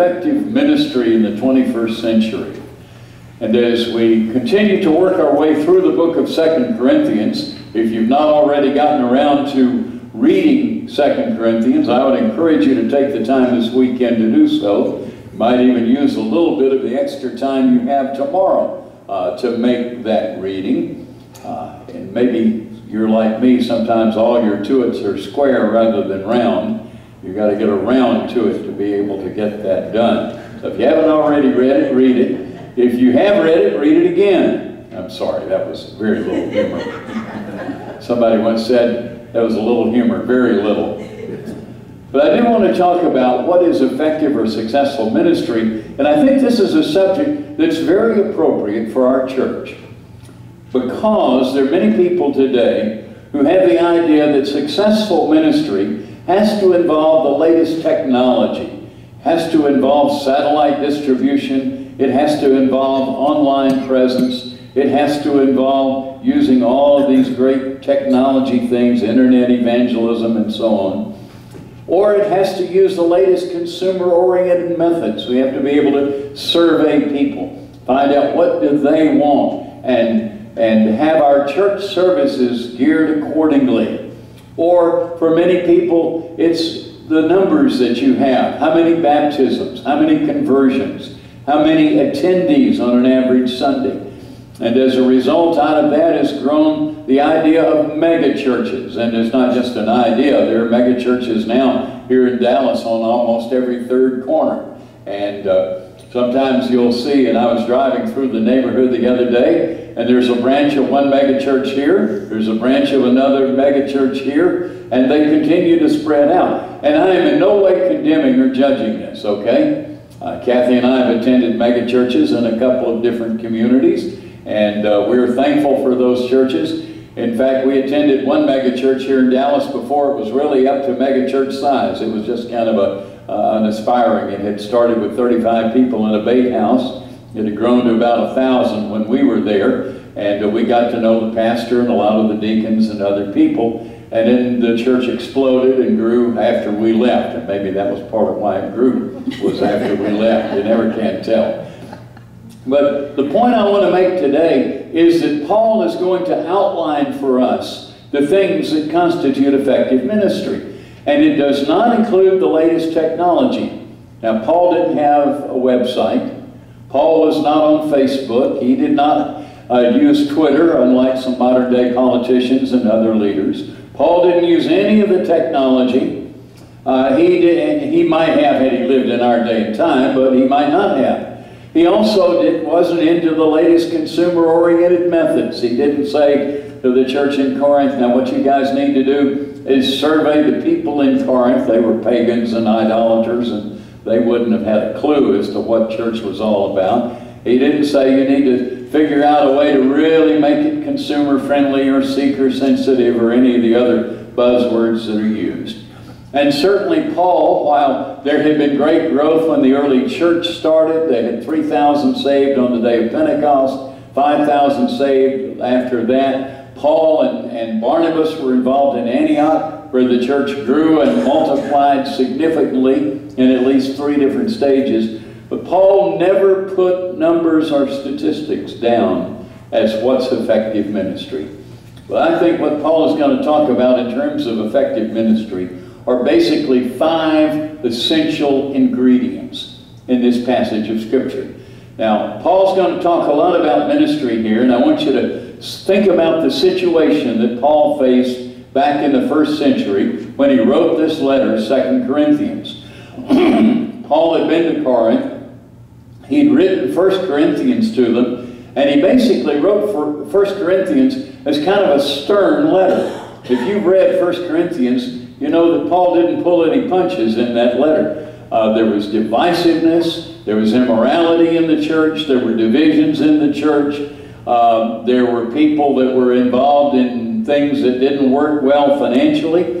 effective ministry in the 21st century? And as we continue to work our way through the book of Second Corinthians, if you've not already gotten around to reading Second Corinthians, I would encourage you to take the time this weekend to do so. You might even use a little bit of the extra time you have tomorrow uh, to make that reading. Uh, and maybe you're like me, sometimes all your to-its are square rather than round. You've got to get around to it to be able to get that done. So if you haven't already read it, read it. If you have read it, read it again. I'm sorry, that was very little humor. Somebody once said that was a little humor, very little. But I do want to talk about what is effective or successful ministry, and I think this is a subject that's very appropriate for our church. Because there are many people today who have the idea that successful ministry has to involve the latest technology, has to involve satellite distribution, it has to involve online presence. It has to involve using all of these great technology things, internet evangelism and so on. Or it has to use the latest consumer-oriented methods. We have to be able to survey people, find out what do they want, and, and have our church services geared accordingly. Or for many people, it's the numbers that you have. How many baptisms? How many conversions? how many attendees on an average Sunday. And as a result, out of that has grown the idea of mega churches. And it's not just an idea, there are mega churches now here in Dallas on almost every third corner. And uh, sometimes you'll see, and I was driving through the neighborhood the other day, and there's a branch of one mega church here, there's a branch of another mega church here, and they continue to spread out. And I am in no way condemning or judging this, okay? Uh, Kathy and I have attended mega churches in a couple of different communities, and uh, we're thankful for those churches. In fact, we attended one mega church here in Dallas before it was really up to mega church size. It was just kind of a, uh, an aspiring. It had started with 35 people in a bait house. It had grown to about a 1,000 when we were there, and we got to know the pastor and a lot of the deacons and other people. And then the church exploded and grew after we left. And maybe that was part of why it grew, was after we left. You never can tell. But the point I want to make today is that Paul is going to outline for us the things that constitute effective ministry. And it does not include the latest technology. Now, Paul didn't have a website. Paul was not on Facebook. He did not uh, use Twitter, unlike some modern day politicians and other leaders. Paul didn't use any of the technology. Uh, he, did, he might have had he lived in our day and time, but he might not have. He also did, wasn't into the latest consumer-oriented methods. He didn't say to the church in Corinth, now what you guys need to do is survey the people in Corinth. They were pagans and idolaters, and they wouldn't have had a clue as to what church was all about. He didn't say you need to figure out a way to really make it consumer friendly or seeker sensitive or any of the other buzzwords that are used. And certainly Paul, while there had been great growth when the early church started, they had 3,000 saved on the day of Pentecost, 5,000 saved after that. Paul and, and Barnabas were involved in Antioch, where the church grew and multiplied significantly in at least three different stages. But Paul never put numbers or statistics down as what's effective ministry. But I think what Paul is going to talk about in terms of effective ministry are basically five essential ingredients in this passage of Scripture. Now, Paul's going to talk a lot about ministry here, and I want you to think about the situation that Paul faced back in the first century when he wrote this letter, 2 Corinthians. Paul had been to Corinth, He'd written First Corinthians to them, and he basically wrote for First Corinthians as kind of a stern letter. If you've read First Corinthians, you know that Paul didn't pull any punches in that letter. Uh, there was divisiveness, there was immorality in the church, there were divisions in the church, uh, there were people that were involved in things that didn't work well financially.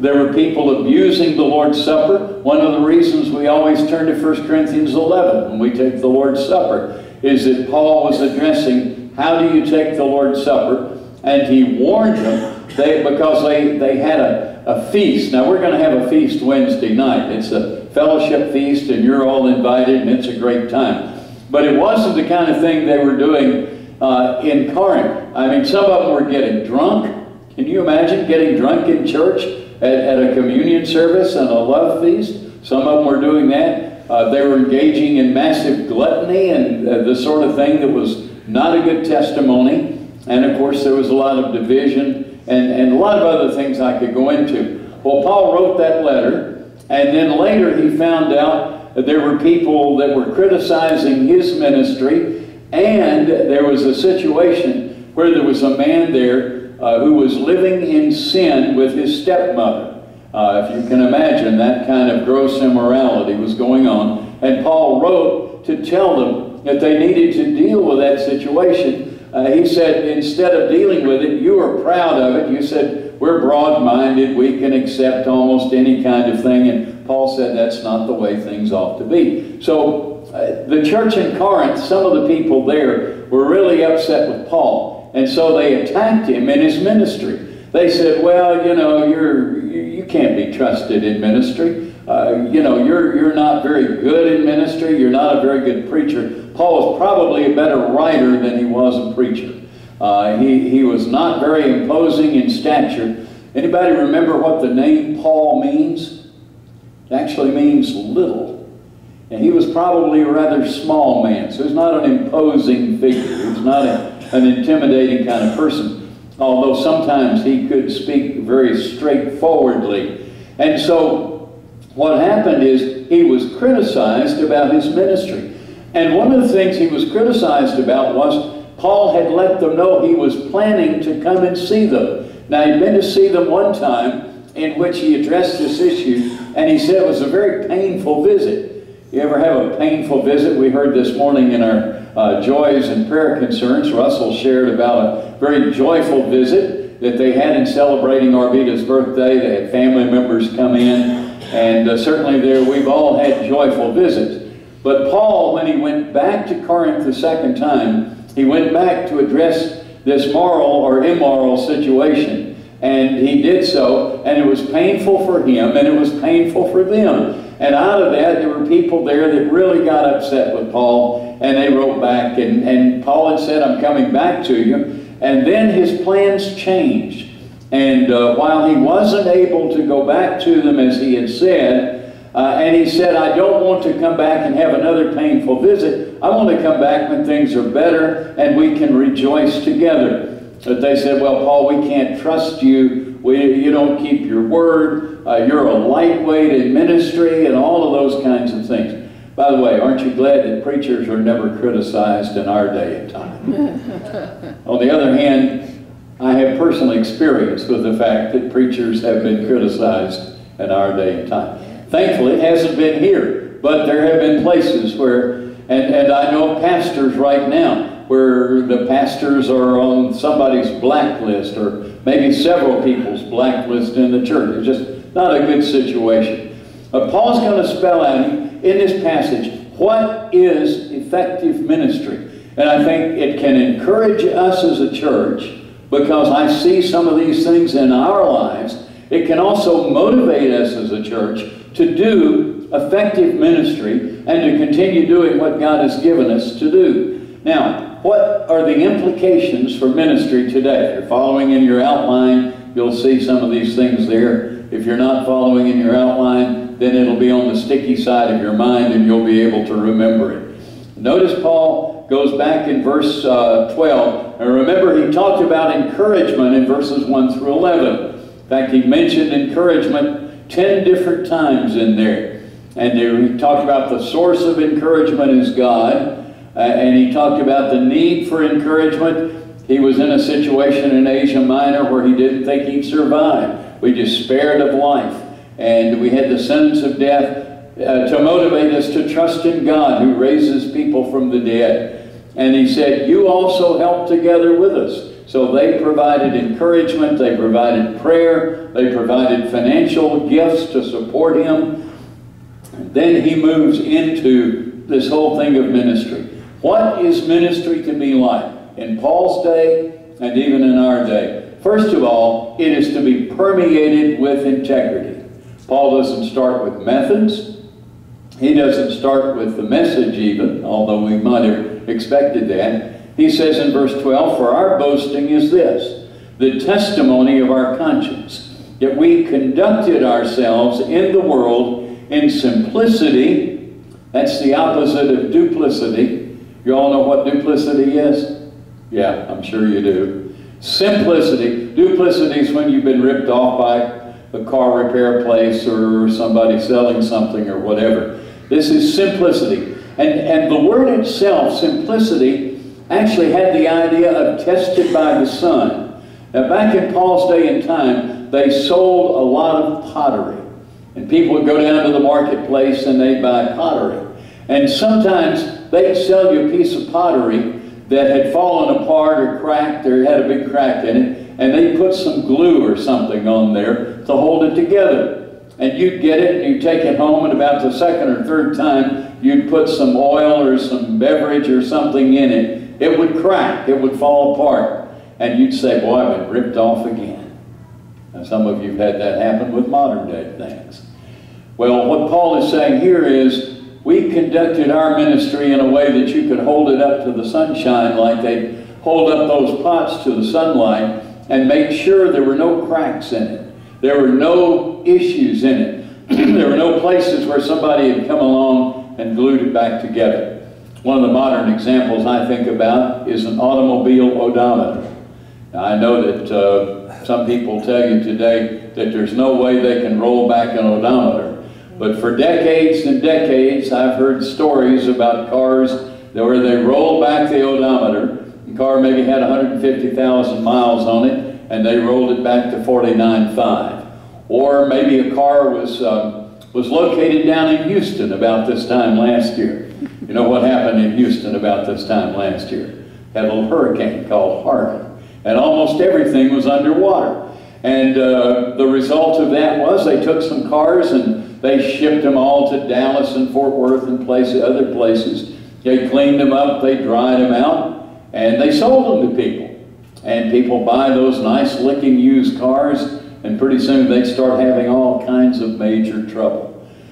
There were people abusing the Lord's Supper. One of the reasons we always turn to 1 Corinthians 11 when we take the Lord's Supper is that Paul was addressing how do you take the Lord's Supper, and he warned them they, because they, they had a, a feast. Now we're going to have a feast Wednesday night. It's a fellowship feast and you're all invited and it's a great time. But it wasn't the kind of thing they were doing uh, in Corinth. I mean, some of them were getting drunk. Can you imagine getting drunk in church at, at a communion service and a love feast? Some of them were doing that. Uh, they were engaging in massive gluttony and uh, the sort of thing that was not a good testimony. And of course, there was a lot of division and, and a lot of other things I could go into. Well, Paul wrote that letter, and then later he found out that there were people that were criticizing his ministry, and there was a situation where there was a man there uh, who was living in sin with his stepmother. Uh, if you can imagine, that kind of gross immorality was going on. And Paul wrote to tell them that they needed to deal with that situation. Uh, he said, instead of dealing with it, you are proud of it. You said, we're broad-minded. We can accept almost any kind of thing. And Paul said that's not the way things ought to be. So uh, the church in Corinth, some of the people there were really upset with Paul. And so they attacked him in his ministry. They said, well, you know, you're, you can't be trusted in ministry. Uh, you know, you're, you're not very good in ministry. You're not a very good preacher. Paul was probably a better writer than he was a preacher. Uh, he, he was not very imposing in stature. Anybody remember what the name Paul means? It actually means little. And he was probably a rather small man, so he's not an imposing figure. He's not a, an intimidating kind of person, although sometimes he could speak very straightforwardly. And so what happened is he was criticized about his ministry. And one of the things he was criticized about was Paul had let them know he was planning to come and see them. Now, he'd been to see them one time in which he addressed this issue, and he said it was a very painful visit. You ever have a painful visit? We heard this morning in our uh, joys and prayer concerns, Russell shared about a very joyful visit that they had in celebrating Arvita's birthday. They had family members come in, and uh, certainly there we've all had joyful visits. But Paul, when he went back to Corinth the second time, he went back to address this moral or immoral situation. And he did so, and it was painful for him, and it was painful for them. And out of that, there were people there that really got upset with Paul, and they wrote back, and, and Paul had said, I'm coming back to you. And then his plans changed. And uh, while he wasn't able to go back to them as he had said, uh, and he said, I don't want to come back and have another painful visit. I want to come back when things are better and we can rejoice together. But they said, well, Paul, we can't trust you. We, you don't keep your word. Uh, you're a lightweight in ministry and all of those kinds of things. By the way, aren't you glad that preachers are never criticized in our day and time? On the other hand, I have personal experience with the fact that preachers have been criticized in our day and time. Thankfully, it hasn't been here, but there have been places where, and, and I know pastors right now, where the pastors are on somebody's blacklist or maybe several people's blacklist in the church. It's just not a good situation. But Paul's going to spell out in this passage what is effective ministry. And I think it can encourage us as a church because I see some of these things in our lives. It can also motivate us as a church to do effective ministry and to continue doing what God has given us to do. Now, what are the implications for ministry today? If you're following in your outline, you'll see some of these things there. If you're not following in your outline, then it'll be on the sticky side of your mind and you'll be able to remember it. Notice Paul goes back in verse uh, 12. And remember, he talked about encouragement in verses 1 through 11. In fact, he mentioned encouragement ten different times in there. And he talked about the source of encouragement is God. Uh, and he talked about the need for encouragement. He was in a situation in Asia Minor where he didn't think he'd survive. We despaired of life. And we had the sentence of death uh, to motivate us to trust in God who raises people from the dead. And he said, you also help together with us. So they provided encouragement, they provided prayer, they provided financial gifts to support him. Then he moves into this whole thing of ministry. What is ministry to be like? In Paul's day and even in our day. First of all, it is to be permeated with integrity. Paul doesn't start with methods. he doesn't start with the message even, although we might have expected that. He says in verse 12, For our boasting is this, the testimony of our conscience, that we conducted ourselves in the world in simplicity. That's the opposite of duplicity. You all know what duplicity is? Yeah, I'm sure you do. Simplicity. Duplicity is when you've been ripped off by a car repair place or somebody selling something or whatever. This is simplicity. And, and the word itself, simplicity, actually had the idea of tested by the sun. Now, back in Paul's day and time, they sold a lot of pottery. And people would go down to the marketplace and they'd buy pottery. And sometimes they'd sell you a piece of pottery that had fallen apart or cracked or had a big crack in it, and they'd put some glue or something on there to hold it together. And you'd get it and you'd take it home, and about the second or third time, you'd put some oil or some beverage or something in it. It would crack, it would fall apart. And you'd say, Boy, I've been ripped off again. And some of you have had that happen with modern day things. Well, what Paul is saying here is we conducted our ministry in a way that you could hold it up to the sunshine like they hold up those pots to the sunlight and make sure there were no cracks in it. There were no issues in it. there were no places where somebody had come along and glued it back together. One of the modern examples I think about is an automobile odometer. Now, I know that uh, some people tell you today that there's no way they can roll back an odometer. But for decades and decades, I've heard stories about cars that where they roll back the odometer. The car maybe had 150,000 miles on it, and they rolled it back to 49.5. Or maybe a car was, um, was located down in Houston about this time last year. You know what happened in Houston about this time last year? Had a little hurricane called Harvey, and almost everything was underwater. And uh, the result of that was they took some cars and they shipped them all to Dallas and Fort Worth and places, other places. They cleaned them up, they dried them out, and they sold them to people. And people buy those nice looking used cars, and pretty soon they start having all kinds of major trouble.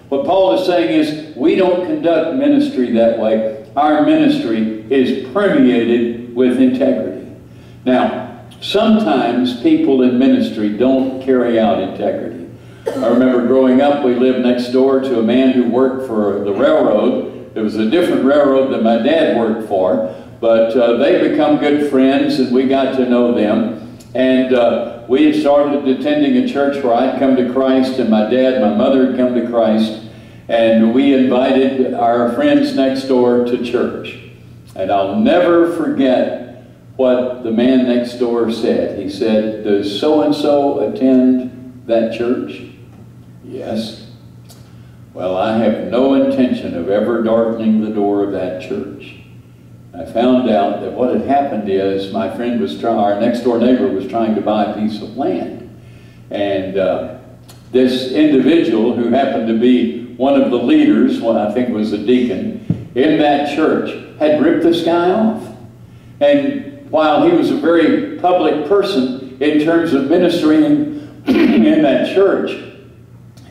What Paul is saying is, we don't conduct ministry that way. Our ministry is permeated with integrity. Now, sometimes people in ministry don't carry out integrity. I remember growing up, we lived next door to a man who worked for the railroad. It was a different railroad than my dad worked for, but uh, they become good friends and we got to know them. And uh, we had started attending a church where I'd come to Christ and my dad, my mother had come to Christ. And we invited our friends next door to church. And I'll never forget what the man next door said. He said, does so-and-so attend that church? Yes. Well, I have no intention of ever darkening the door of that church. I found out that what had happened is my friend was trying, our next door neighbor was trying to buy a piece of land. And uh, this individual who happened to be one of the leaders, what I think was a deacon, in that church had ripped this guy off. And while he was a very public person in terms of ministering in that church,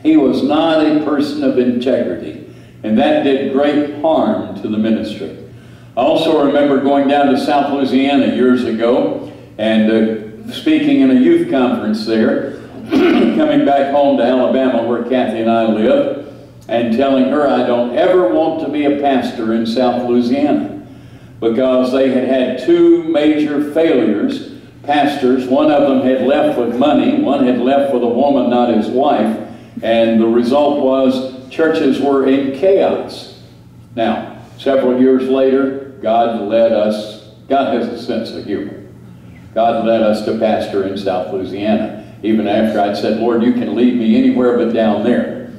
he was not a person of integrity, and that did great harm to the ministry. I also remember going down to South Louisiana years ago and uh, speaking in a youth conference there, coming back home to Alabama where Kathy and I live, and telling her I don't ever want to be a pastor in South Louisiana because they had had two major failures. Pastors, one of them had left with money, one had left with a woman, not his wife, and the result was churches were in chaos. Now, several years later, God led us, God has a sense of humor. God led us to pastor in South Louisiana, even after I'd said, Lord, you can lead me anywhere but down there.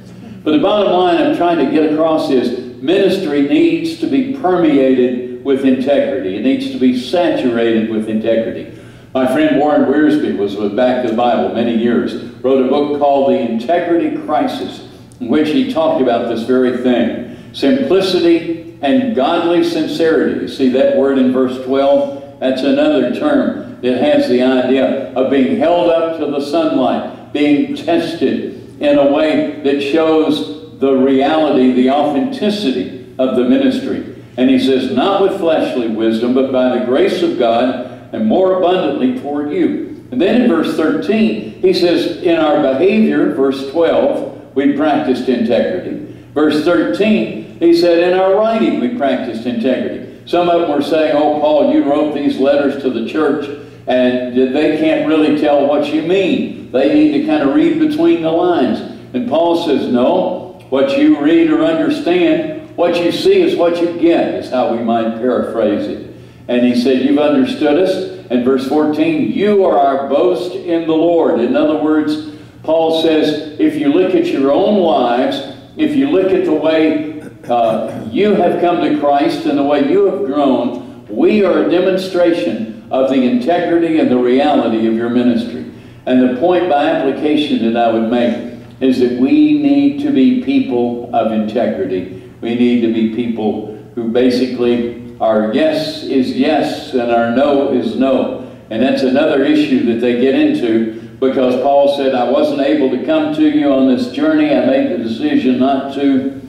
But the bottom line I'm trying to get across is ministry needs to be permeated with integrity. It needs to be saturated with integrity. My friend Warren Wiersbe was with Back to the Bible many years, wrote a book called The Integrity Crisis, in which he talked about this very thing. Simplicity and godly sincerity. You see that word in verse 12? That's another term that has the idea of being held up to the sunlight, being tested in a way that shows the reality, the authenticity of the ministry. And he says, not with fleshly wisdom, but by the grace of God, and more abundantly toward you. And then in verse 13, he says, in our behavior, verse 12, we practiced integrity. Verse 13, he said, in our writing, we practiced integrity. Some of them were saying, oh, Paul, you wrote these letters to the church, and they can't really tell what you mean. They need to kind of read between the lines. And Paul says, no, what you read or understand, what you see is what you get, is how we might paraphrase it. And he said, you've understood us. And verse 14, you are our boast in the Lord. In other words, Paul says, if you look at your own lives, if you look at the way uh, you have come to Christ and the way you have grown, we are a demonstration of the integrity and the reality of your ministry. And the point by application that I would make is that we need to be people of integrity. We need to be people who basically our yes is yes and our no is no. And that's another issue that they get into because Paul said, I wasn't able to come to you on this journey. I made the decision not to.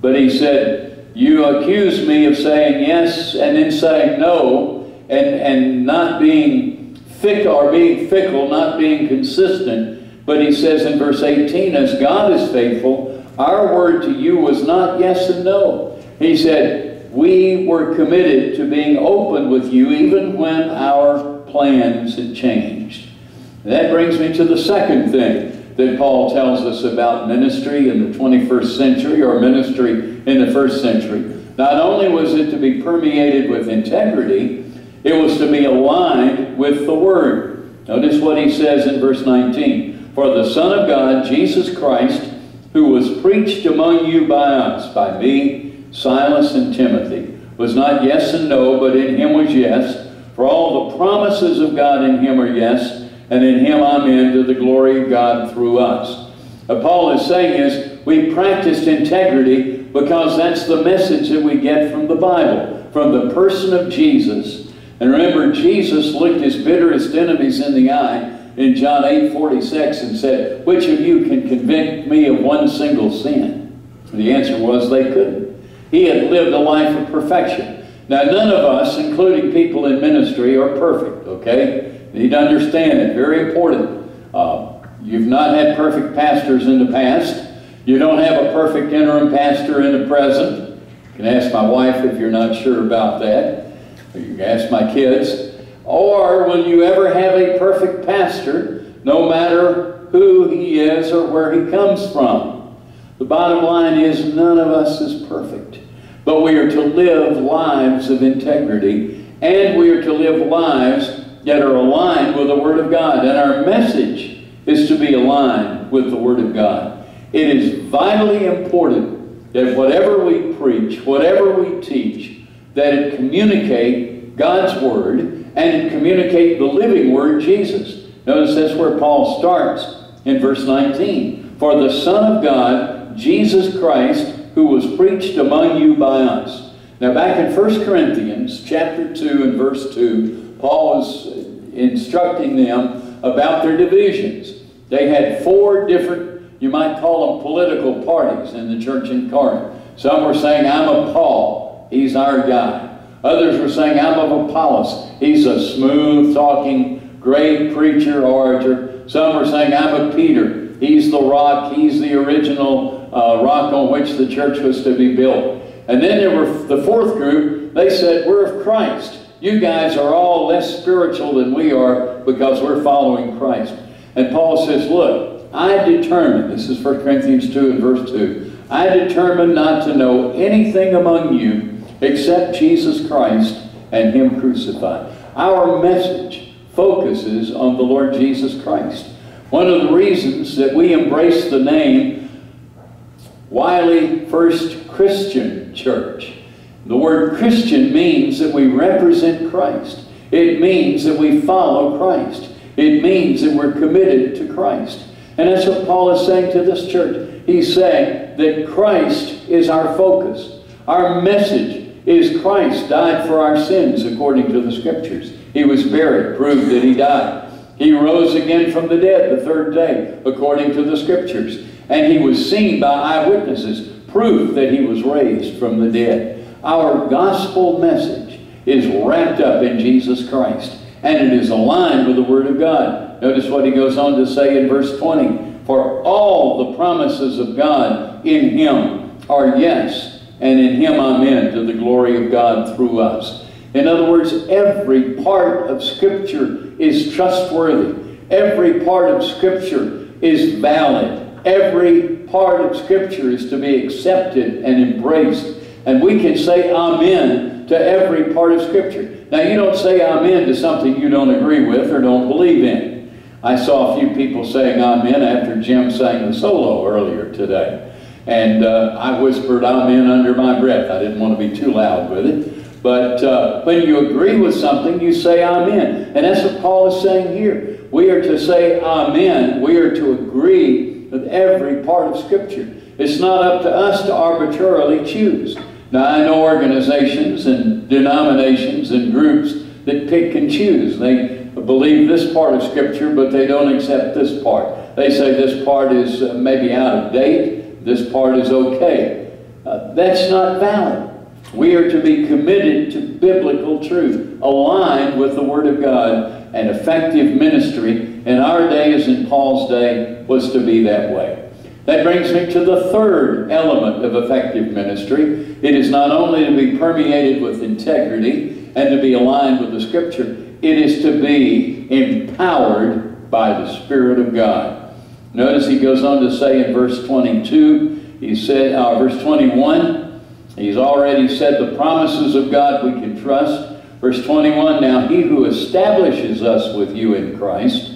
But he said, You accuse me of saying yes and then saying no and, and not being fickle or being fickle, not being consistent. But he says in verse 18, As God is faithful, our word to you was not yes and no. He said, We were committed to being open with you even when our plans had changed. That brings me to the second thing that Paul tells us about ministry in the 21st century or ministry in the first century. Not only was it to be permeated with integrity, it was to be aligned with the Word. Notice what he says in verse 19. For the Son of God, Jesus Christ, who was preached among you by us, by me, Silas, and Timothy, was not yes and no, but in him was yes. For all the promises of God in him are yes, and in him amen to the glory of God through us. What Paul is saying is we practiced integrity because that's the message that we get from the Bible, from the person of Jesus. And remember, Jesus looked his bitterest enemies in the eye in John 8, 46 and said, which of you can convict me of one single sin? And the answer was they couldn't. He had lived a life of perfection. Now, none of us, including people in ministry, are perfect, okay? You need to understand it. Very important. Uh, you've not had perfect pastors in the past. You don't have a perfect interim pastor in the present. You can ask my wife if you're not sure about that. You can ask my kids. Or will you ever have a perfect pastor, no matter who he is or where he comes from? The bottom line is none of us is perfect. But we are to live lives of integrity, and we are to live lives that are aligned with the Word of God. And our message is to be aligned with the Word of God. It is vitally important that whatever we preach, whatever we teach, that it communicate God's Word and it communicate the living Word, Jesus. Notice that's where Paul starts in verse 19. For the Son of God, Jesus Christ, who was preached among you by us. Now back in 1 Corinthians chapter 2 and verse 2, Paul was instructing them about their divisions. They had four different, you might call them political parties in the church in Corinth. Some were saying, I'm of Paul, he's our guy. Others were saying, I'm of Apollos, he's a smooth talking, great preacher, orator. Some were saying, I'm of Peter, he's the rock, he's the original uh, rock on which the church was to be built. And then there were the fourth group, they said, we're of Christ. You guys are all less spiritual than we are because we're following Christ. And Paul says, look, I determined, this is 1 Corinthians 2 and verse 2, I determined not to know anything among you except Jesus Christ and Him crucified. Our message focuses on the Lord Jesus Christ. One of the reasons that we embrace the name Wylie First Christian Church the word Christian means that we represent Christ. It means that we follow Christ. It means that we're committed to Christ. And that's what Paul is saying to this church. He's saying that Christ is our focus. Our message is Christ died for our sins according to the Scriptures. He was buried, proved that he died. He rose again from the dead the third day according to the Scriptures. And he was seen by eyewitnesses, proof that he was raised from the dead. Our gospel message is wrapped up in Jesus Christ, and it is aligned with the Word of God. Notice what he goes on to say in verse 20 For all the promises of God in him are yes, and in him amen, to the glory of God through us. In other words, every part of Scripture is trustworthy. Every part of Scripture is valid. Every part of Scripture is to be accepted and embraced. And we can say amen to every part of Scripture. Now, you don't say amen to something you don't agree with or don't believe in. I saw a few people saying amen after Jim sang the solo earlier today. And uh, I whispered amen under my breath. I didn't want to be too loud with it. But uh, when you agree with something, you say amen. And that's what Paul is saying here. We are to say amen. We are to agree with every part of Scripture. It's not up to us to arbitrarily choose. Now, I know organizations and denominations and groups that pick and choose. They believe this part of Scripture, but they don't accept this part. They say this part is uh, maybe out of date, this part is okay. Uh, that's not valid. We are to be committed to biblical truth, aligned with the Word of God, and effective ministry in our day as in Paul's day was to be that way. That brings me to the third element of effective ministry. It is not only to be permeated with integrity and to be aligned with the Scripture, it is to be empowered by the Spirit of God. Notice he goes on to say in verse 22, he said, uh, verse 21, he's already said the promises of God we can trust. Verse 21, now he who establishes us with you in Christ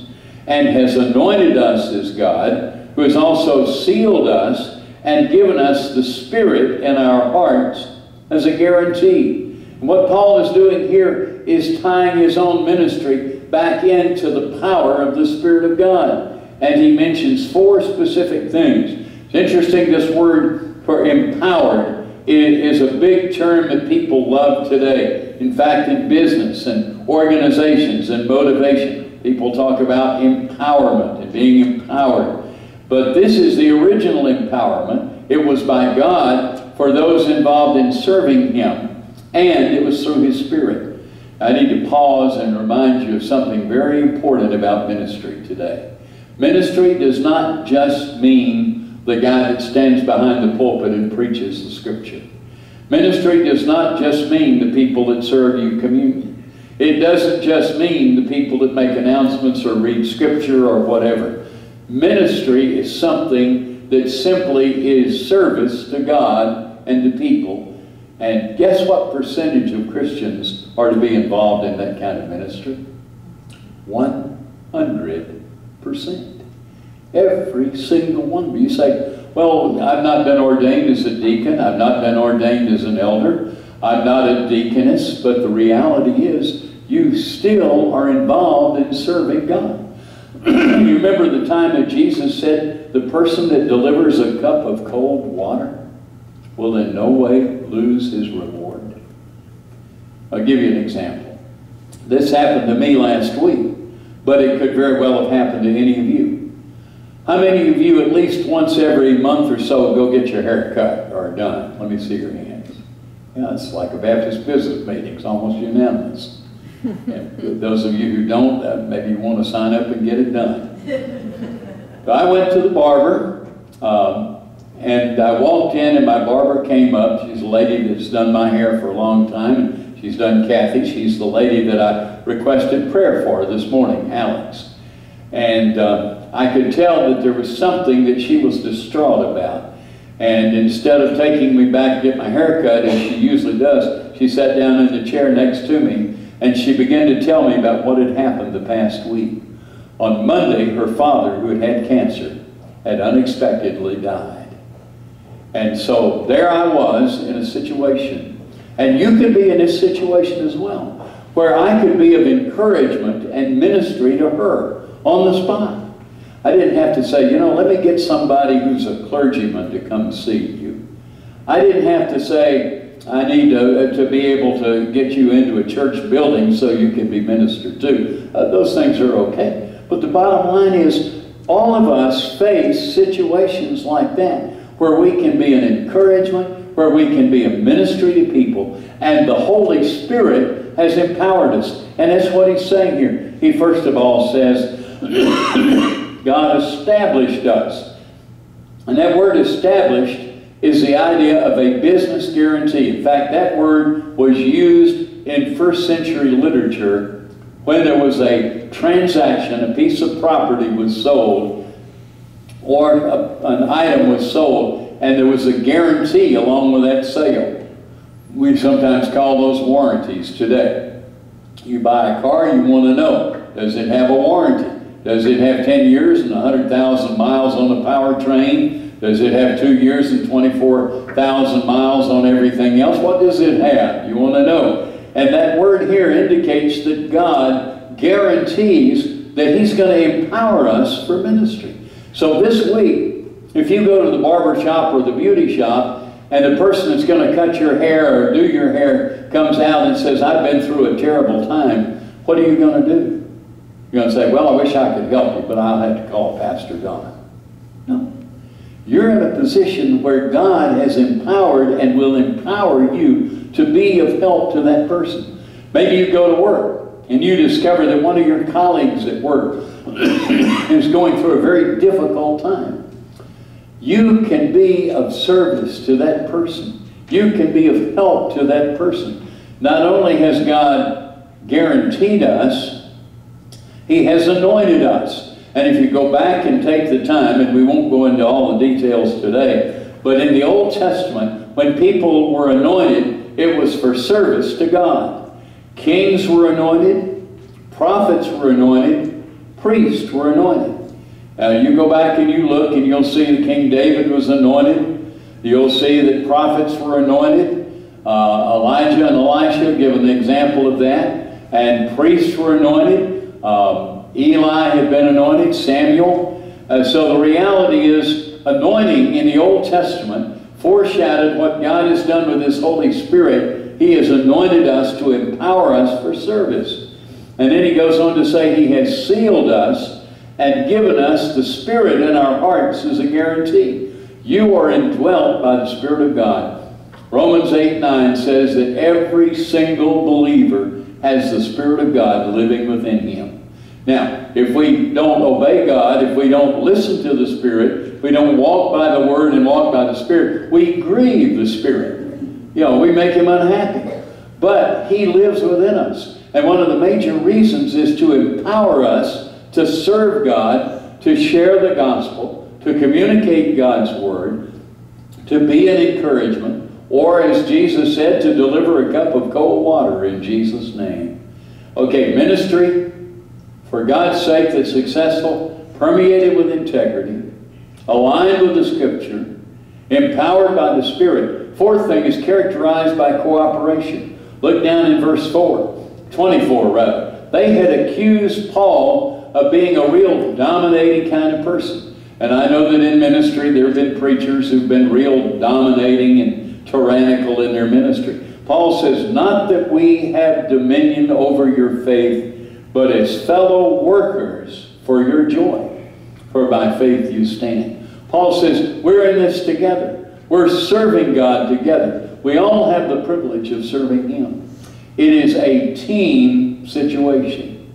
and has anointed us as God, who has also sealed us and given us the Spirit in our hearts as a guarantee. And what Paul is doing here is tying his own ministry back into the power of the Spirit of God. And he mentions four specific things. It's interesting, this word for empowered is a big term that people love today. In fact, in business and organizations and motivation, people talk about empowerment and being empowered. But this is the original empowerment. It was by God for those involved in serving Him and it was through His Spirit. I need to pause and remind you of something very important about ministry today. Ministry does not just mean the guy that stands behind the pulpit and preaches the Scripture. Ministry does not just mean the people that serve you communion. It doesn't just mean the people that make announcements or read Scripture or whatever. Ministry is something that simply is service to God and to people and guess what percentage of Christians are to be involved in that kind of ministry? 100%. Every single one. You say, well, I've not been ordained as a deacon. I've not been ordained as an elder. I'm not a deaconess. But the reality is, you still are involved in serving God. you remember the time that Jesus said, the person that delivers a cup of cold water will in no way lose his reward. I'll give you an example. This happened to me last week, but it could very well have happened to any of you. How many of you at least once every month or so go get your hair cut or done? Let me see your hands. Yeah, it's like a Baptist business meeting. It's almost unanimous. And those of you who don't, uh, maybe you want to sign up and get it done. So I went to the barber. Um, and I walked in and my barber came up. She's a lady that's done my hair for a long time. And she's done Kathy. She's the lady that I requested prayer for this morning, Alex. And uh, I could tell that there was something that she was distraught about. And instead of taking me back to get my hair cut, as she usually does, she sat down in the chair next to me and she began to tell me about what had happened the past week. On Monday, her father, who had had cancer, had unexpectedly died. And so there I was in a situation, and you could be in this situation as well, where I could be of encouragement and ministry to her on the spot. I didn't have to say, you know, let me get somebody who's a clergyman to come see. I didn't have to say, I need to, uh, to be able to get you into a church building so you can be ministered to. Uh, those things are okay. But the bottom line is, all of us face situations like that where we can be an encouragement, where we can be a ministry to people, and the Holy Spirit has empowered us. And that's what he's saying here. He first of all says, God established us. And that word established is the idea of a business guarantee. In fact, that word was used in first century literature when there was a transaction, a piece of property was sold, or a, an item was sold, and there was a guarantee along with that sale. We sometimes call those warranties today. You buy a car, you want to know, does it have a warranty? Does it have 10 years and 100,000 miles on the powertrain? Does it have two years and 24,000 miles on everything else? What does it have? You want to know. And that word here indicates that God guarantees that He's going to empower us for ministry. So this week, if you go to the barber shop or the beauty shop, and the person that's going to cut your hair or do your hair comes out and says, I've been through a terrible time, what are you going to do? You're going to say, well, I wish I could help you, but I'll have to call Pastor Donna. You're in a position where God has empowered and will empower you to be of help to that person. Maybe you go to work and you discover that one of your colleagues at work is going through a very difficult time, you can be of service to that person. You can be of help to that person. Not only has God guaranteed us, He has anointed us. And if you go back and take the time, and we won't go into all the details today, but in the Old Testament, when people were anointed, it was for service to God. Kings were anointed, prophets were anointed, priests were anointed. Now you go back and you look and you'll see that King David was anointed. You'll see that prophets were anointed. Uh, Elijah and Elisha give an example of that. And priests were anointed. Um, Eli had been anointed. Samuel. Uh, so the reality is anointing in the Old Testament foreshadowed what God has done with His Holy Spirit. He has anointed us to empower us for service. And then he goes on to say he has sealed us and given us the Spirit in our hearts as a guarantee. You are indwelt by the Spirit of God. Romans 8 9 says that every single believer has the Spirit of God living within him. Now, if we don't obey God, if we don't listen to the Spirit, we don't walk by the Word and walk by the Spirit, we grieve the Spirit. You know, we make him unhappy. But he lives within us. And one of the major reasons is to empower us to serve God, to share the gospel, to communicate God's word, to be an encouragement, or as Jesus said, to deliver a cup of cold water in Jesus' name. Okay, ministry, for God's sake, that's successful, permeated with integrity, aligned with the Scripture, empowered by the Spirit. Fourth thing is characterized by cooperation. Look down in verse 4. 24 rather. They had accused Paul of being a real dominating kind of person. And I know that in ministry there have been preachers who've been real dominating and tyrannical in their ministry. Paul says, Not that we have dominion over your faith, but as fellow workers for your joy, for by faith you stand. Paul says, We're in this together. We're serving God together. We all have the privilege of serving Him. It is a team situation.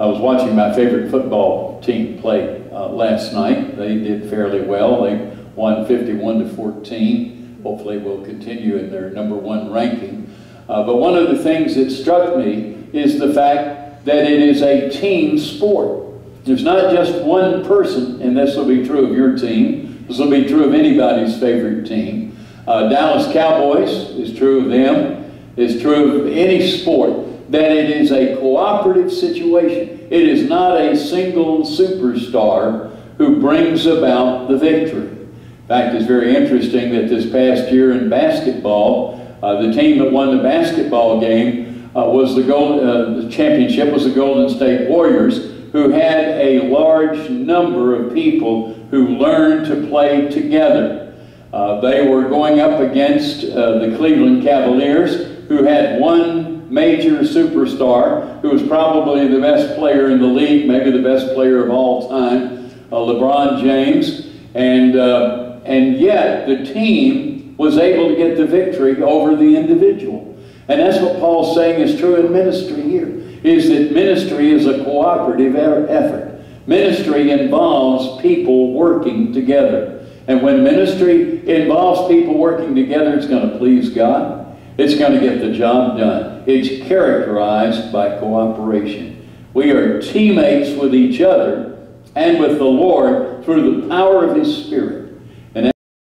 I was watching my favorite football team play uh, last night. They did fairly well. They won 51 to 14. Hopefully will continue in their number one ranking. Uh, but one of the things that struck me is the fact that it is a team sport. There's not just one person, and this will be true of your team. This will be true of anybody's favorite team. Uh, Dallas Cowboys is true of them is true of any sport, that it is a cooperative situation. It is not a single superstar who brings about the victory. In fact, it's very interesting that this past year in basketball, uh, the team that won the basketball game was the gold, uh, the championship was the Golden State Warriors, who had a large number of people who learned to play together. Uh, they were going up against uh, the Cleveland Cavaliers, who had one major superstar who was probably the best player in the league, maybe the best player of all time, uh, LeBron James, and, uh, and yet the team was able to get the victory over the individual. And that's what Paul's saying is true in ministry here, is that ministry is a cooperative effort. Ministry involves people working together. And when ministry involves people working together, it's going to please God. It's going to get the job done. It's characterized by cooperation. We are teammates with each other and with the Lord through the power of His Spirit.